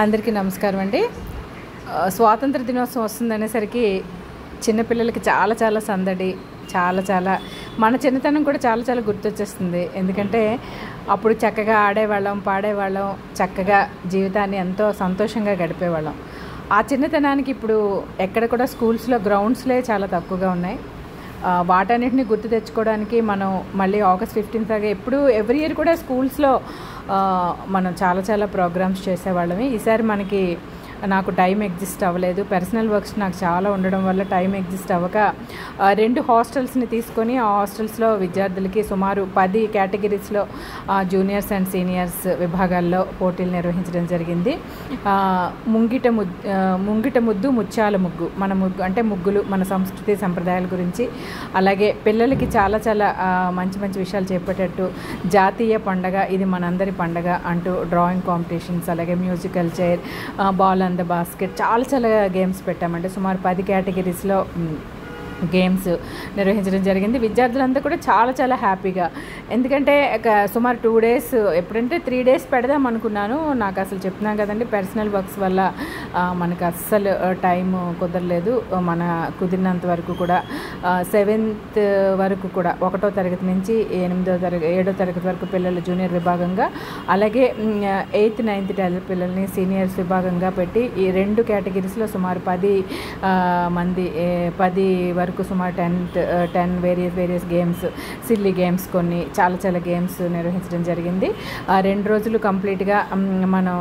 అందరికీ నమస్కారం అండి. స్వాతంత్ర దినోత్సవం వస్తుందనేసరికి చిన్నపిల్లలకి చాలా చాలా సందడి చాలా చాలా మన చిన్నతనం కూడా చాలా చాలా గుర్తొచ్చేస్తుంది. ఎందుకంటే అప్పుడు చక్కగా ఆడేవాళ్ళం పాడేవాళ్ళం చక్కగా జీవితాన్ని ఎంతో సంతోషంగా గడిపేవాళ్ళం. ఆ చిన్నతనానికి ఇప్పుడు ఎక్కడ కూడా స్కూల్స్లో గ్రౌండ్స్లే చాలా తక్కువగా ఉన్నాయి. వాటన్నిటిని గుర్తు తెచ్చుకోవడానికి మనం మళ్ళీ ఆగస్ట్ ఫిఫ్టీన్త్ దాకా ఎప్పుడు ఎవ్రీ ఇయర్ కూడా స్కూల్స్లో మనం చాలా చాలా ప్రోగ్రామ్స్ చేసేవాళ్ళమే. ఈసారి మనకి నాకు టైం ఎగ్జిస్ట్ అవ్వలేదు. పర్సనల్ వర్క్స్ నాకు చాలా ఉండడం వల్ల టైం ఎగ్జిస్ట్ అవ్వక రెండు హాస్టల్స్ని తీసుకొని ఆ హాస్టల్స్లో విద్యార్థులకి సుమారు పది కేటగిరీస్లో జూనియర్స్ అండ్ సీనియర్స్ విభాగాల్లో పోటీలు నిర్వహించడం జరిగింది. ముంగిట ముద్దు ముంగిట ముద్దు ముత్యాల ముగ్గు. మన ముగ్గు అంటే ముగ్గులు మన సంస్కృతి సంప్రదాయాల గురించి. అలాగే పిల్లలకి చాలా చాలా మంచి మంచి విషయాలు చెప్పేటట్టు జాతీయ పండగ ఇది మనందరి పండగ అంటూ డ్రాయింగ్ కాంపిటీషన్స్ అలాగే musical chair ball and the basket. చాలా చాలా గేమ్స్ పెట్టామంటే సుమారు పది కేటగిరీస్లో మ్, గేమ్స్ నిర్వహించడం జరిగింది. విద్యార్థులంతా కూడా చాలా చాలా హ్యాపీగా. ఎందుకంటే సుమారు టూ డేస్ ఎప్పుడంటే త్రీ డేస్ పెడదాం అనుకున్నాను. నాకు అసలు చెప్తున్నాను కదండి పర్సనల్ వర్క్స్ వల్ల మనకు అస్సలు టైం కుదరలేదు. మన కుదిరినంత వరకు కూడా సెవెంత్ వరకు కూడా ఒకటో తరగతి నుంచి ఎనిమిదో తరగతి ఏడో తరగతి వరకు పిల్లలు జూనియర్ విభాగంగా అలాగే ఎయిత్ నైన్త్ టెన్త్ పిల్లల్ని సీనియర్స్ విభాగంగా పెట్టి ఈ రెండు కేటగిరీస్లో సుమారు పది మంది పది వరకు సుమారు ten ten various various games silly games కొన్ని చాలా చాలా గేమ్స్ నిర్వహించడం జరిగింది. ఆ రెండు రోజులు కంప్లీట్గా మనం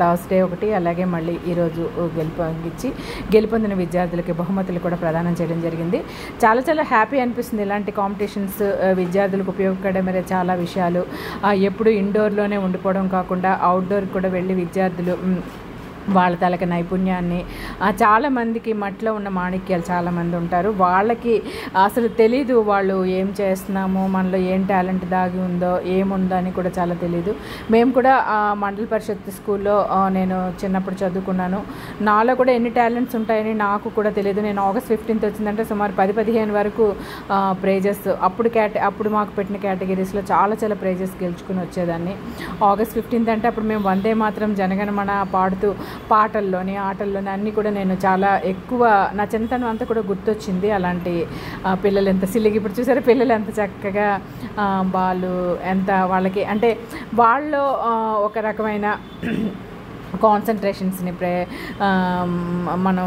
థర్స్డే ఒకటి అలాగే మళ్ళీ ఈరోజు గెలుపొందించి గెలుపొందిన విద్యార్థులకి బహుమతులు కూడా ప్రదానం చేయడం జరిగింది. చాలా చాలా హ్యాపీ అనిపిస్తుంది ఇలాంటి కాంపిటీషన్స్ విద్యార్థులకు ఉపయోగపడమే చాలా విషయాలు. ఎప్పుడు ఇండోర్లోనే ఉండిపోవడం కాకుండా అవుట్డోర్ కూడా వెళ్ళి విద్యార్థులు వాళ్ళ తలక నైపుణ్యాన్ని చాలామందికి మట్లో ఉన్న మాణిక్యాలు చాలామంది ఉంటారు. వాళ్ళకి అసలు తెలీదు వాళ్ళు ఏం చేస్తున్నాము మనలో ఏం టాలెంట్ దాగి ఉందో ఏముందో అని కూడా చాలా తెలీదు. మేము కూడా మండల పరిషత్ స్కూల్లో నేను చిన్నప్పుడు చదువుకున్నాను. నాలో కూడా ఎన్ని టాలెంట్స్ ఉంటాయని నాకు కూడా తెలియదు నేను ఆగస్ట్ ఫిఫ్టీన్త్ వచ్చిందంటే సుమారు పది పదిహేను వరకు ప్రైజెస్. అప్పుడు క్యాట అప్పుడు మాకు పెట్టిన కేటగిరీస్లో చాలా చాలా ప్రైజెస్ గెలుచుకుని వచ్చేదాన్ని. ఆగస్ట్ ఫిఫ్టీన్త్ అంటే అప్పుడు మేము వందే మాత్రం జనగణమన పాడుతూ పాటల్లోని ఆటల్లోని అన్నీ కూడా నేను చాలా ఎక్కువ నా చిన్నతనం అంతా కూడా గుర్తొచ్చింది అలాంటి పిల్లలు ఎంత సిల్లిగి ఇప్పుడు చూసారా? పిల్లలు ఎంత చక్కగా వాళ్ళు ఎంత వాళ్ళకి అంటే వాళ్ళు ఒక రకమైన కాన్సన్ట్రేషన్స్ని ప్రే మనం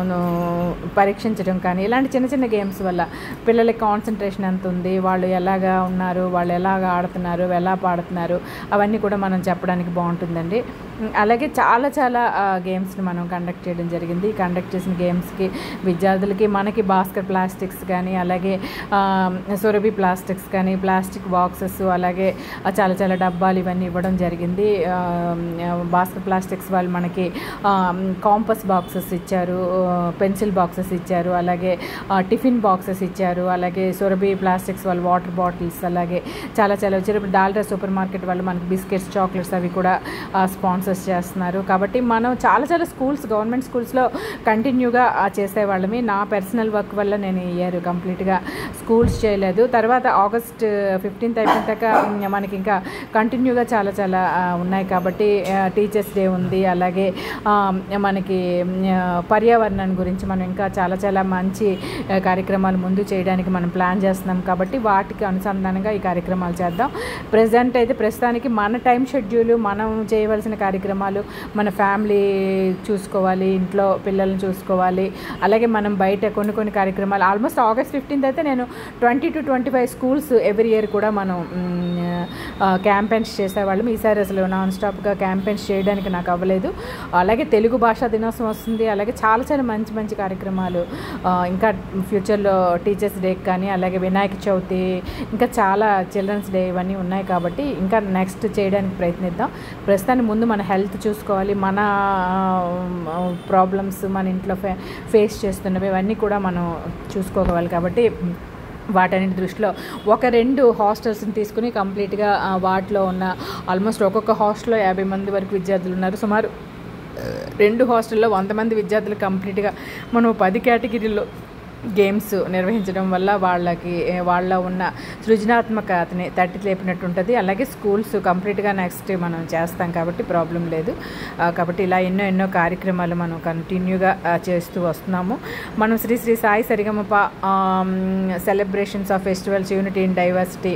పరీక్షించడం కానీ ఇలాంటి చిన్న చిన్న గేమ్స్ వల్ల పిల్లలకి కాన్సన్ట్రేషన్ ఎంత ఉంది వాళ్ళు ఎలాగా ఉన్నారు వాళ్ళు ఎలాగ ఆడుతున్నారు ఎలా పాడుతున్నారు అవన్నీ కూడా మనం చెప్పడానికి బాగుంటుందండి. అలాగే చాలా చాలా గేమ్స్ని మనం కండక్ట్ చేయడం జరిగింది. కండక్ట్ చేసిన గేమ్స్కి విద్యార్థులకి మనకి భాస్కర్ ప్లాస్టిక్స్ కానీ అలాగే ఆ, సురభి ప్లాస్టిక్స్ కానీ ప్లాస్టిక్ బాక్సెస్ అలాగే చాలా చాలా డబ్బాలు ఇవన్నీ ఇవ్వడం జరిగింది. ఆ, భాస్కర్ ప్లాస్టిక్స్ వాళ్ళు మనకి కాంపస్ బాక్సెస్ ఇచ్చారు పెన్సిల్ బాక్సెస్ ఇచ్చారు అలాగే టిఫిన్ బాక్సెస్ ఇచ్చారు అలాగే సురభి ప్లాస్టిక్స్ వాళ్ళు వాటర్ బాటిల్స్ అలాగే చాలా చాలా వచ్చారు. ఇప్పుడు డాల్డా సూపర్ మార్కెట్ వాళ్ళు మనకి బిస్కెట్స్ చాక్లెట్స్ అవి కూడా స్పాన్సర్స్ చేస్తున్నారు. కాబట్టి మనం చాలా చాలా స్కూల్స్ గవర్నమెంట్ స్కూల్స్లో కంటిన్యూగా చేసేవాళ్ళమి. నా పర్సనల్ వర్క్ వల్ల నేను ఇయ్యారు ఇయర్ కంప్లీట్గా స్కూల్స్ చేయలేదు. తర్వాత ఆగస్ట్ ఫిఫ్టీన్త్ అయిపోయిన దాకా మనకి ఇంకా కంటిన్యూగా చాలా చాలా ఉన్నాయి. కాబట్టి టీచర్స్ డే ఉంది అలాగే మనకి పర్యావరణం గురించి మనం ఇంకా చాలా చాలా మంచి కార్యక్రమాలు ముందు చేయడానికి మనం ప్లాన్ చేస్తున్నాం కాబట్టి వాటికి అనుసంధానంగా ఈ కార్యక్రమాలు చేద్దాం. ప్రజెంట్ అయితే ప్రస్తుతానికి మన టైం షెడ్యూల్ మనం చేయవలసిన కార్యక్రమాలు మన ఫ్యామిలీ చూసుకోవాలి ఇంట్లో పిల్లల్ని చూసుకోవాలి. అలాగే మనం బయట కొన్ని కొన్ని కార్యక్రమాలు ఆల్మోస్ట్ ఆగస్ట్ ఫిఫ్టీన్త్ అయితే నేను twenty to twenty five schools every year కూడా మనం క్యాంపెయిన్స్ చేసేవాళ్ళం. ఈసారి అసలు నాన్ స్టాప్గా క్యాంపెయిన్స్ చేయడానికి నాకు అవ్వలేదు. అలాగే తెలుగు భాషా దినోత్సవం వస్తుంది. అలాగే చాలా చాలా మంచి మంచి కార్యక్రమాలు ఇంకా ఫ్యూచర్లో టీచర్స్ డే కానీ అలాగే వినాయక చవితి ఇంకా చాలా చిల్డ్రన్స్ డే ఇవన్నీ ఉన్నాయి కాబట్టి ఇంకా నెక్స్ట్ చేయడానికి ప్రయత్నిద్దాం. ప్రస్తుతానికి ముందు మన హెల్త్ చూసుకోవాలి. మన ప్రాబ్లమ్స్ మన ఇంట్లో ఫే ఫేస్ చేస్తున్నవి ఇవన్నీ కూడా మనం చూసుకోవాలి కాబట్టి వాటన్నిటి దృష్టిలో ఒక రెండు హాస్టల్స్ని తీసుకుని కంప్లీట్గా వాటిలో ఉన్న ఆల్మోస్ట్ ఒక్కొక్క హాస్టల్లో యాభై మంది వరకు విద్యార్థులు ఉన్నారు. సుమారు రెండు హాస్టల్లో వంద మంది విద్యార్థులు కంప్లీట్గా మనం పది కేటగిరీలో గేమ్స్ నిర్వహించడం వల్ల వాళ్ళకి వాళ్ళ ఉన్న సృజనాత్మకతని తట్టి లేపినట్టు ఉంటుంది అలాగే స్కూల్స్ కంప్లీట్గా నెక్స్ట్ మనం చేస్తాం కాబట్టి ప్రాబ్లం లేదు. కాబట్టి ఇలా ఎన్నో ఎన్నో కార్యక్రమాలు మనం కంటిన్యూగా చేస్తూ వస్తున్నాము. మనం Shri Shri Sai Sarigamapa celebrations of festivals unity in diversity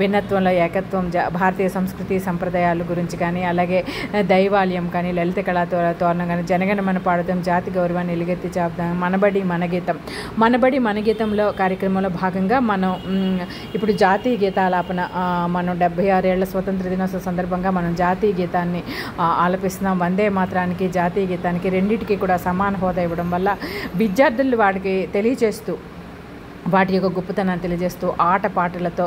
భిన్నత్వంలో ఏకత్వం భారతీయ సంస్కృతి సంప్రదాయాల గురించి కానీ అలాగే దైవాలయం కానీ లలిత కళా తోరణం కానీ జనగణమన పాడదాం జాతి గౌరవాన్ని ఎలుగెత్తి చాపుదాం మనబడి మన గీతం మనబడి మన గీతంలో కార్యక్రమంలో భాగంగా మనం ఇప్పుడు జాతీయ గీతాలాపన మనం డెబ్బై ఆరేళ్ళ స్వతంత్ర దినోత్సవ సందర్భంగా మనం జాతీయ గీతాన్ని ఆలపిస్తున్నాం. వందే మాత్రానికి జాతీయ గీతానికి రెండింటికి కూడా సమాన హోదా ఇవ్వడం వల్ల విద్యార్థులు వాడికి తెలియచేస్తూ వాటి యొక్క గొప్పతనాన్ని తెలియజేస్తూ ఆట పాటలతో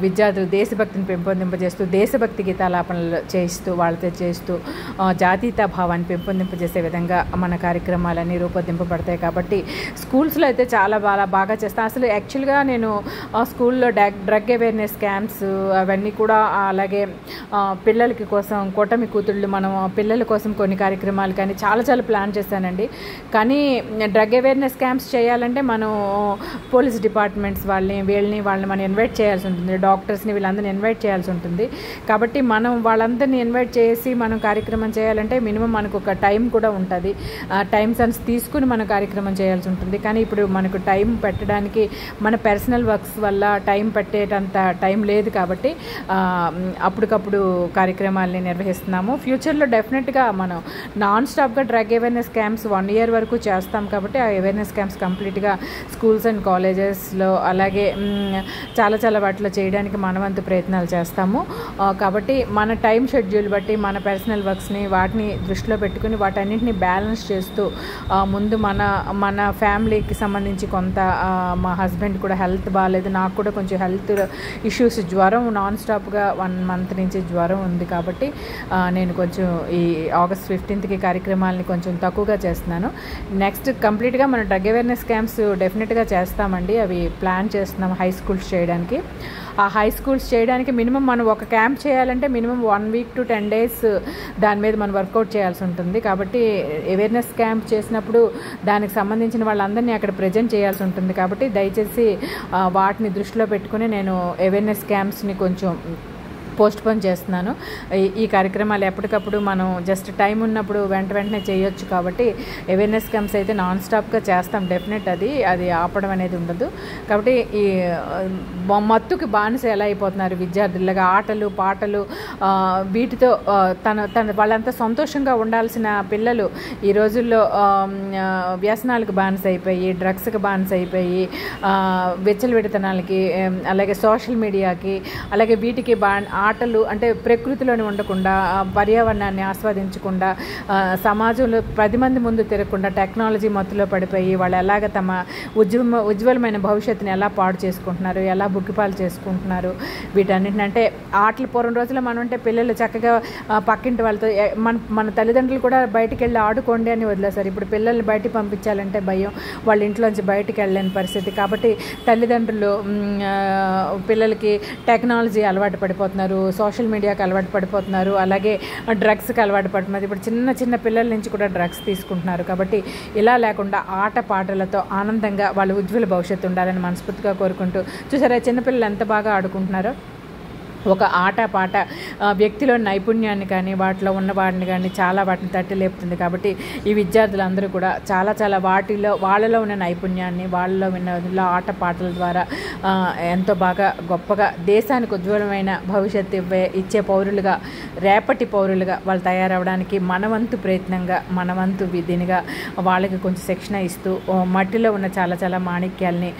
విద్యార్థులు దేశభక్తిని పెంపొందింపజేస్తూ దేశభక్తి గీతాలాపనలు చేయిస్తూ వాళ్ళతో చేస్తూ జాతీయత జాతీయతా భావాన్ని పెంపొందింపజేసే విధంగా మన కార్యక్రమాలన్నీ రూపొందింపబడతాయి కాబట్టి స్కూల్స్లో అయితే చాలా బాగా బాగా చేస్తాను. అసలు యాక్చువల్గా నేను ఆ, స్కూల్లో డ్రగ్ అవేర్నెస్ క్యాంప్స్ అవన్నీ కూడా అలాగే పిల్లలకి కోసం కూటమి కూతుళ్ళు మనం పిల్లల కోసం కొన్ని కార్యక్రమాలు కానీ చాలా చాలా ప్లాన్ చేశానండి. కానీ డ్రగ్ అవేర్నెస్ క్యాంప్స్ చేయాలంటే మనం పోలీస్ డిపార్ట్మెంట్స్ వాళ్ళని వీళ్ళని వాళ్ళని మనం ఇన్వైట్ చేయాల్సి ఉంటుంది. డాక్టర్స్ని వీళ్ళందరిని ఇన్వైట్ చేయాల్సి ఉంటుంది. కాబట్టి మనం వాళ్ళందరినీ ఇన్వైట్ చేసి మనం కార్యక్రమం చేయాలంటే మినిమం మనకు ఒక టైం కూడా ఉంటుంది. టైం సెన్స్ తీసుకుని మనం కార్యక్రమం చేయాల్సి ఉంటుంది. కానీ ఇప్పుడు మనకు టైం పెట్టడానికి మన పర్సనల్ వర్క్స్ వల్ల టైం పెట్టేటంత టైం లేదు కాబట్టి అప్పటికప్పుడు కార్యక్రమాల్ని నిర్వహిస్తున్నాము. ఫ్యూచర్లో డెఫినెట్గా మనం నాన్ స్టాప్గా drug awareness camps one year వరకు చేస్తాం కాబట్టి ఆ అవేర్నెస్ క్యాంప్స్ కంప్లీట్గా స్కూల్స్ అండ్ కాలేజెస్లో అలాగే చాలా చాలా వాటిలో చేయడానికి మనవంతు ప్రయత్నాలు చేస్తాము. కాబట్టి మన టైం షెడ్యూల్ బట్టి మన పర్సనల్ వర్క్స్ని వాటిని దృష్టిలో పెట్టుకుని వాటన్నిటిని బ్యాలెన్స్ చేస్తూ ముందు మన మన ఫ్యామిలీకి సంబంధించి కొంత మా హస్బెండ్ కూడా హెల్త్ బాగాలేదు నాకు కూడా కొంచెం హెల్త్ ఇష్యూస్ జ్వరం నాన్ స్టాప్గా వన్ మంత్ నుంచి జ్వరం ఉంది కాబట్టి నేను కొంచెం ఈ ఆగస్ట్ ఫిఫ్టీన్త్కి కార్యక్రమాలని కొంచెం తక్కువగా చేస్తున్నాను. నెక్స్ట్ కంప్లీట్గా మన డ్రగ్ అవేర్నెస్ క్యాంప్స్ డెఫినెట్గా చేస్తామండి. అవి ప్లాన్ చేస్తున్నాం హై స్కూల్స్ చేయడానికి. ఆ హై స్కూల్స్ చేయడానికి మినిమం మనం ఒక క్యాంప్ చేయాలంటే minimum one week to ten days దాని మీద మనం వర్కౌట్ చేయాల్సి ఉంటుంది. కాబట్టి అవేర్నెస్ క్యాంప్ చేసినప్పుడు దానికి సంబంధించిన వాళ్ళందరినీ అక్కడ ప్రజెంట్ చేయాల్సి ఉంటుంది. కాబట్టి దయచేసి వాటిని దృష్టిలో పెట్టుకుని నేను అవేర్నెస్ క్యాంప్స్ని కొంచెం పోస్ట్పోన్ చేస్తున్నాను. ఈ- ఈ కార్యక్రమాలు ఎప్పటికప్పుడు మనం జస్ట్ టైం ఉన్నప్పుడు వెంట వెంటనే చేయొచ్చు కాబట్టి అవేర్నెస్ క్యాంప్స్ అయితే నాన్ స్టాప్గా చేస్తాం. డెఫినెట్ అది అది ఆపడం అనేది ఉండదు. కాబట్టి ఈ మత్తుకి బానిస ఎలా అయిపోతున్నారు విద్యార్థులుగా ఆటలు పాటలు వీటితో తన తన వాళ్ళంతా సంతోషంగా ఉండాల్సిన పిల్లలు ఈ రోజుల్లో వ్యసనాలకు బానిస అయిపోయి డ్రగ్స్కి బానిస అయిపోయి వెచ్చలు విచ్చలవిడితనాలకి అలాగే సోషల్ మీడియాకి అలాగే వీటికి బా ఆటలు అంటే ప్రకృతిలోనే ఉండకుండా పర్యావరణాన్ని ఆస్వాదించకుండా సమాజంలో పది మంది ముందు తిరగకుండా టెక్నాలజీ మత్తులో పడిపోయి వాళ్ళు ఎలాగ తమ ఉజ్వల ఉజ్వలమైన భవిష్యత్తుని ఎలా పాడు చేసుకుంటున్నారు ఎలా బుక్కిపాలు చేసుకుంటున్నారు వీటన్నిటిని అంటే ఆటలు పూర్వం రోజుల్లో మనం అంటే పిల్లలు చక్కగా పక్కింటి వాళ్ళతో మన మన తల్లిదండ్రులు కూడా బయటికి వెళ్ళి ఆడుకోండి అని వదిలేశారు. ఇప్పుడు పిల్లల్ని బయటికి పంపించాలంటే భయం వాళ్ళ ఇంట్లోంచి బయటికి వెళ్ళలేని పరిస్థితి. కాబట్టి తల్లిదండ్రులు పిల్లలకి టెక్నాలజీ అలవాటు పడిపోతున్నారు. సోషల్ మీడియాకి అలవాటు పడిపోతున్నారు అలాగే డ్రగ్స్కి అలవాటు పడుతున్నారు. ఇప్పుడు చిన్న చిన్న పిల్లల నుంచి కూడా డ్రగ్స్ తీసుకుంటున్నారు. కాబట్టి ఇలా లేకుండా ఆట పాటలతో ఆనందంగా వాళ్ళ ఉజ్వల భవిష్యత్తు ఉండాలని మనస్ఫూర్తిగా కోరుకుంటూ చూసారా చిన్నపిల్లలు ఎంత బాగా ఆడుకుంటున్నారో? ఒక ఆట పాట వ్యక్తిలో నైపుణ్యాన్ని కానీ వాటిలో ఉన్న వాటిని కానీ చాలా వాటిని తట్టి లేపుతుంది. కాబట్టి ఈ విద్యార్థులందరూ కూడా చాలా చాలా వాటిలో వాళ్ళలో ఉన్న నైపుణ్యాన్ని వాళ్ళలో ఉన్న ఆట పాటల ద్వారా ఎంతో బాగా గొప్పగా దేశానికి ఉజ్వలమైన భవిష్యత్తు ఇవ్వే ఇచ్చే పౌరులుగా రేపటి పౌరులుగా వాళ్ళు తయారవడానికి మనవంతు ప్రయత్నంగా మనవంతు విధినిగా వాళ్ళకి కొంచెం శిక్షణ ఇస్తూ మట్టిలో ఉన్న చాలా చాలా మాణిక్యాల్ని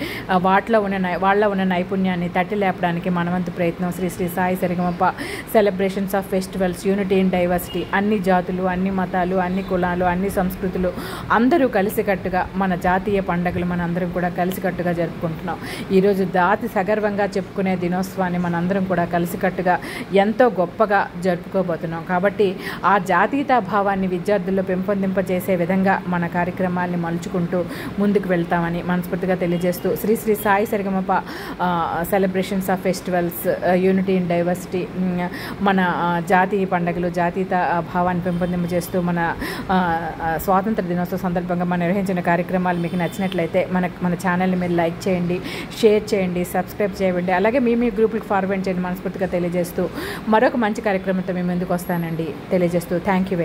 వాటిలో ఉన్న నై వాళ్ళ ఉన్న నైపుణ్యాన్ని తట్టి లేపడానికి మనవంతు ప్రయత్నం Shri Shri Sai Sarigamapa. Celebrations of festivals unity in diversity అన్ని జాతులు అన్ని మతాలు అన్ని కులాలు అన్ని సంస్కృతులు అందరూ కలిసికట్టుగా మన జాతీయ పండుగలు మన అందరం కూడా కలిసికట్టుగా జరుపుకుంటున్నాం. ఈరోజు దాతి సగర్వంగా చెప్పుకునే దినోత్సవాన్ని మనందరం కూడా కలిసికట్టుగా ఎంతో గొప్పగా జరుపుకోబోతున్నాం. కాబట్టి ఆ జాతీయతా భావాన్ని విద్యార్థుల్లో పెంపొందింపజేసే విధంగా మన కార్యక్రమాల్ని మలుచుకుంటూ ముందుకు వెళ్తామని మనస్ఫూర్తిగా తెలియజేస్తూ Shri Shri Sai Sarigamapa celebrations of festivals unity in diversity మన జాతీయ పండుగలు జాతీయత భావాన్ని భావాన్ని పెంపొందింపజేస్తూ మన స్వాతంత్ర దినోత్సవ సందర్భంగా మనం నిర్వహించిన కార్యక్రమాలు మీకు నచ్చినట్లయితే మన మన ఛానల్ని మీరు లైక్ చేయండి షేర్ చేయండి సబ్స్క్రైబ్ చేయండి అలాగే మీ మీ గ్రూప్కి ఫార్వర్డ్ చేయండి మనస్ఫూర్తిగా తెలియజేస్తూ మరొక మంచి కార్యక్రమంతో మేము ముందుకు వస్తానండి. తెలియజేస్తూ థ్యాంక్ యూ